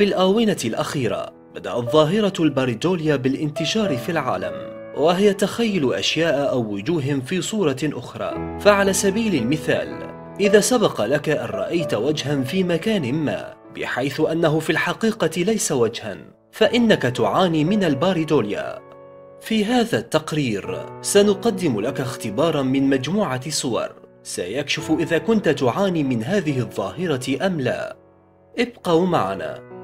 في الآونة الأخيرة بدأت ظاهرة الباريدوليا بالانتشار في العالم وهي تخيل أشياء أو وجوه في صورة أخرى. فعلى سبيل المثال إذا سبق لك أن رأيت وجها في مكان ما بحيث أنه في الحقيقة ليس وجها فإنك تعاني من الباريدوليا في هذا التقرير سنقدم لك اختبارا من مجموعة صور. سيكشف إذا كنت تعاني من هذه الظاهرة أم لا. ابقوا معنا.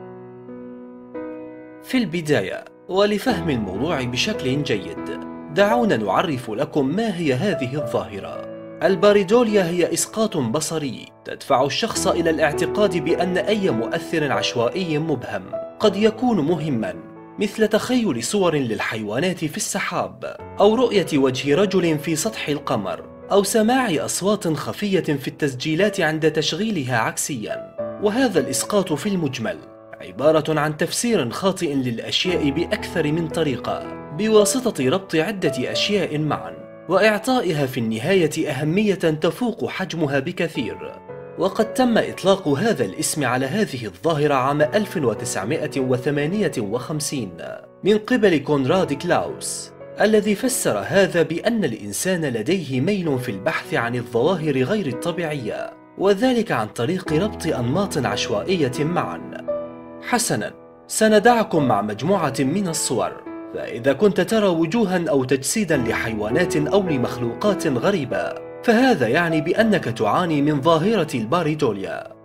في البداية ولفهم الموضوع بشكل جيد. دعونا نعرف لكم ما هي هذه الظاهرة. الباريدوليا هي إسقاط بصري تدفع الشخص إلى الاعتقاد بأن أي مؤثر عشوائي مبهم قد يكون مهما مثل تخيل صور للحيوانات في السحاب أو رؤية وجه رجل في سطح القمر أو سماع أصوات خفية في التسجيلات عند تشغيلها عكسيا. وهذا الإسقاط في المجمل عبارة عن تفسير خاطئ للأشياء بأكثر من طريقة بواسطة ربط عدة أشياء معا وإعطائها في النهاية أهمية تفوق حجمها بكثير. وقد تم إطلاق هذا الاسم على هذه الظاهرة عام 1958 من قبل كونراد كلاوس الذي فسر هذا بأن الإنسان لديه ميل في البحث عن الظواهر غير الطبيعية وذلك عن طريق ربط أنماط عشوائية معا. حسنا. سندعكم مع مجموعة من الصور. فإذا كنت ترى وجوها أو تجسيدا لحيوانات أو لمخلوقات غريبة فهذا يعني بأنك تعاني من ظاهرة الباريدوليا